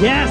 Yes!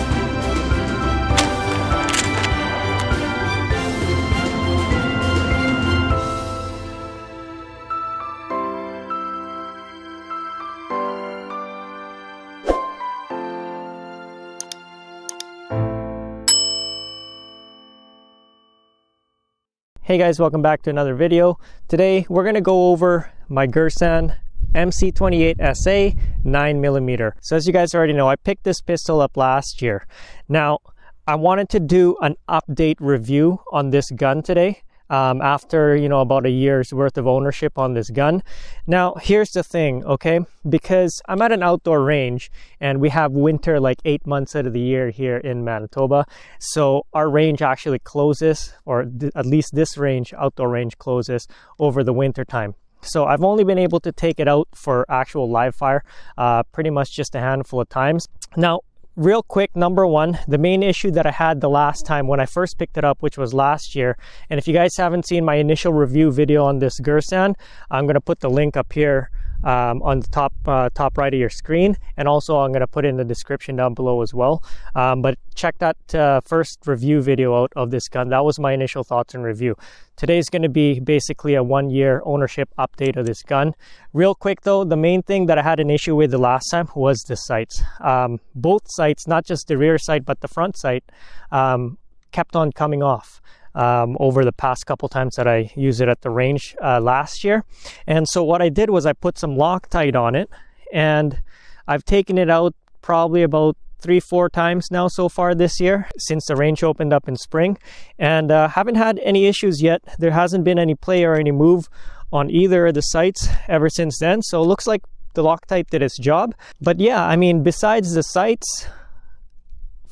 Hey guys, welcome back to another video. Today we're going to go over my Girsan MC28SA 9mm. So as you guys already know, I picked this pistol up last year. Now, I wanted to do an update review on this gun today um, after you know about a year's worth of ownership on this gun. Now here's the thing, okay? Because I'm at an outdoor range and we have winter like eight months out of the year here in Manitoba, so our range actually closes, or th- at least this range, outdoor range closes over the winter time. So I've only been able to take it out for actual live fire, uh, pretty much just a handful of times. Now real quick, number one, the main issue that I had the last time when I first picked it up, which was last year. And if you guys haven't seen my initial review video on this Girsan, I'm going to put the link up here um, on the top uh, top right of your screen, and also I'm going to put in the description down below as well. Um, but check that uh, first review video out of this gun. That was my initial thoughts and review. Today's going to be basically a one year ownership update of this gun. Real quick though, the main thing that I had an issue with the last time was the sights. Um, both sights, not just the rear sight but the front sight, um, kept on coming off um, over the past couple times that I used it at the range uh, last year. And so what I did was I put some Loctite on it and I've taken it out probably about three, four times now so far this year since the range opened up in spring and uh, haven't had any issues yet. There hasn't been any play or any move on either of the sights ever since then. So it looks like the Loctite did its job. But yeah, I mean, besides the sights,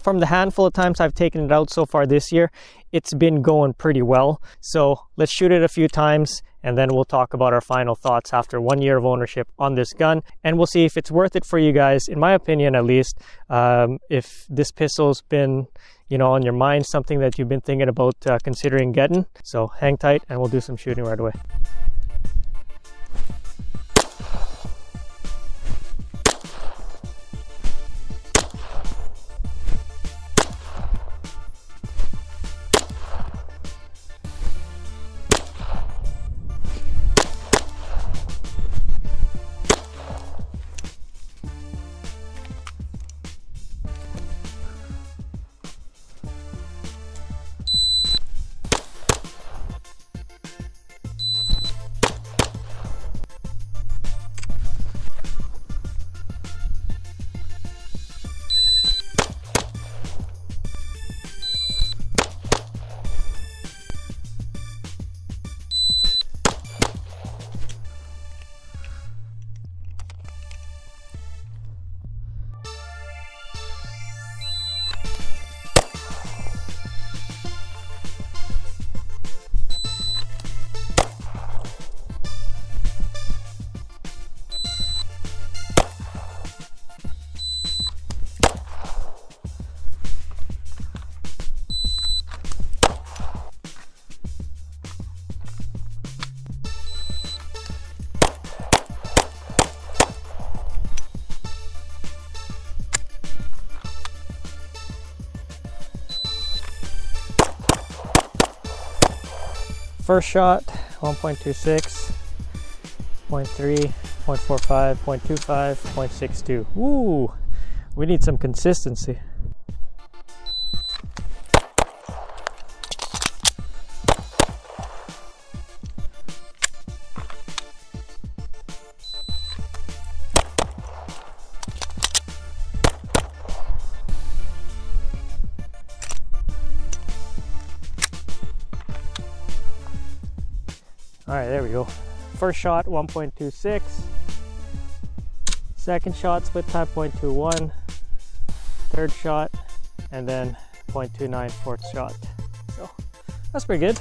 from the handful of times I've taken it out so far this year, it's been going pretty well. So let's shoot it a few times and then we'll talk about our final thoughts after one year of ownership on this gun. And we'll see if it's worth it for you guys in my opinion at least um, if this pistol's been you know on your mind something that you've been thinking about uh, considering getting. So hang tight and we'll do some shooting right away First shot, 1.26, 0.3, 0.45, 0.25, 0.62. Ooh, we need some consistency. Right, there we go. First shot, 1.26. Second shot, split time, 0.21. Third shot, and then 0.29 fourth shot. So that's pretty good.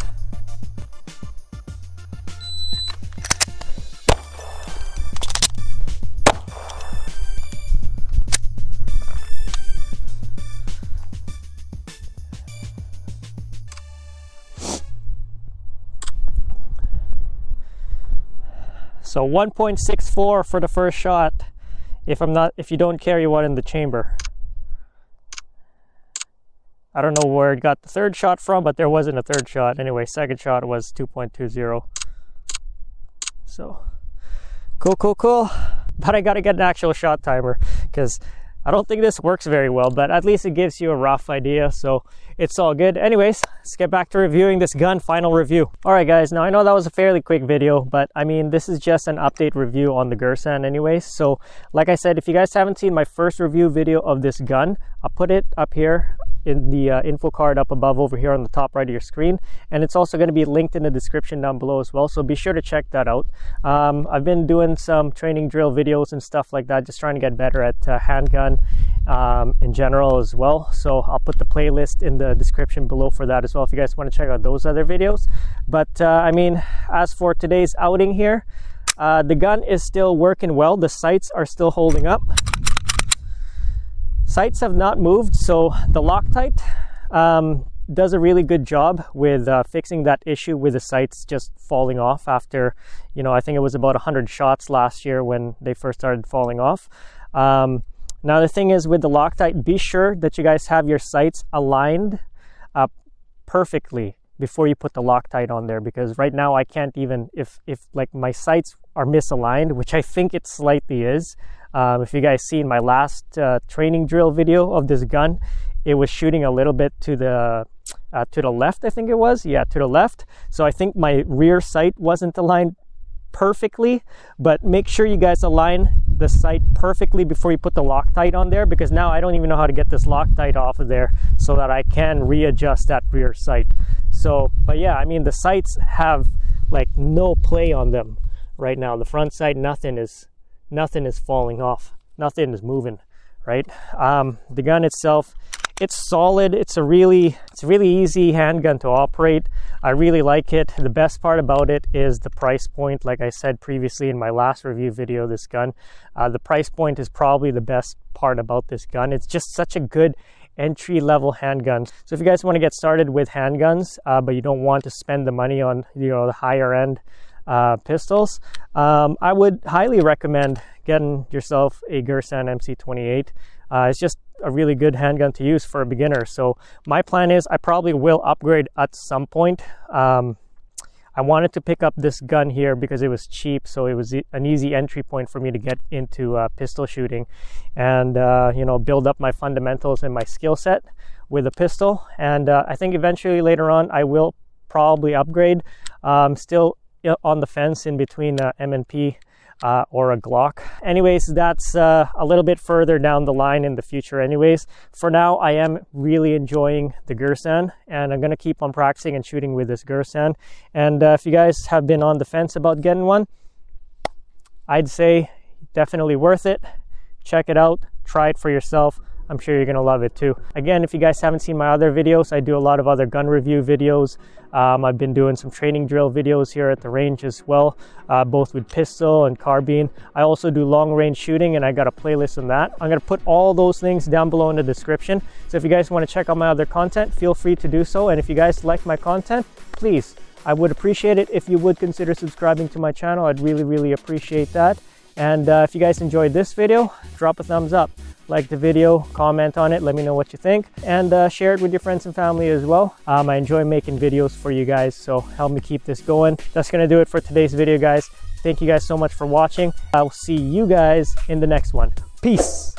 So 1.64 for the first shot if I'm not if you don't carry one in the chamber. I don't know where it got the third shot from, but there wasn't a third shot. Anyway, second shot was 2.20. So cool, cool, cool. But I got to get an actual shot timer because I don't think this works very well, but at least it gives you a rough idea. So it's all good. Anyways, let's get back to reviewing this gun final review. All right, guys. Now I know that was a fairly quick video, but I mean, this is just an update review on the Girsan anyways. So like I said, if you guys haven't seen my first review video of this gun, I'll put it up here in the uh, info card up above over here on the top right of your screen. And it's also going to be linked in the description down below as well so be sure to check that out. Um, i've been doing some training drill videos and stuff like that just trying to get better at uh, handgun um, in general as well. So i'll put the playlist in the description below for that as well if you guys want to check out those other videos. But uh, i mean as for today's outing here uh, the gun is still working well. The sights are still holding up Sights have not moved, so the Loctite um, does a really good job with uh, fixing that issue with the sights just falling off after, you know, I think it was about 100 shots last year when they first started falling off. Um, now, the thing is with the Loctite, be sure that you guys have your sights aligned uh, perfectly before you put the Loctite on there because right now I can't even, if, if like my sights are misaligned, which I think it slightly is, um, if you guys seen my last uh, training drill video of this gun, it was shooting a little bit to the uh, to the left, I think it was. Yeah, to the left. So I think my rear sight wasn't aligned perfectly, but make sure you guys align the sight perfectly before you put the Loctite on there because now I don't even know how to get this Loctite off of there so that I can readjust that rear sight. So, but yeah, I mean the sights have like no play on them right now. The front sight, nothing is nothing is falling off, nothing is moving, right? Um, the gun itself, it's solid. It's a really, it's a really easy handgun to operate. I really like it. The best part about it is the price point. Like I said previously in my last review video, this gun, uh, the price point is probably the best part about this gun. It's just such a good entry level handgun. So if you guys want to get started with handguns, uh, but you don't want to spend the money on you know the higher end uh, pistols, um, I would highly recommend getting yourself a Girsan MC28. Uh, it's just a really good handgun to use for a beginner. So my plan is I probably will upgrade at some point. Um, I wanted to pick up this gun here because it was cheap, so it was an easy entry point for me to get into uh, pistol shooting, and uh, you know build up my fundamentals and my skill set with a pistol. And uh, I think eventually later on I will probably upgrade. Um, still on the fence in between uh, M&P uh, or a Glock. Anyways, that's uh, a little bit further down the line in the future anyways. For now, I am really enjoying the Girsan and I'm to keep on practicing and shooting with this Girsan. And uh, if you guys have been on the fence about getting one, I'd say definitely worth it. Check it out, try it for yourself. I'm sure you're to love it too. Again, if you guys haven't seen my other videos, I do a lot of other gun review videos. Um, I've been doing some training drill videos here at the range as well, uh, both with pistol and carbine. I also do long range shooting and I got a playlist on that. I'm to put all those things down below in the description. So if you guys want to check out my other content, feel free to do so. And if you guys like my content, please, I would appreciate it if you would consider subscribing to my channel. I'd really, really appreciate that. And uh, if you guys enjoyed this video, drop a thumbs up like the video, comment on it, let me know what you think, and uh, share it with your friends and family as well. Um, I enjoy making videos for you guys, so help me keep this going. That's gonna do it for today's video, guys. Thank you guys so much for watching. I'll see you guys in the next one. Peace.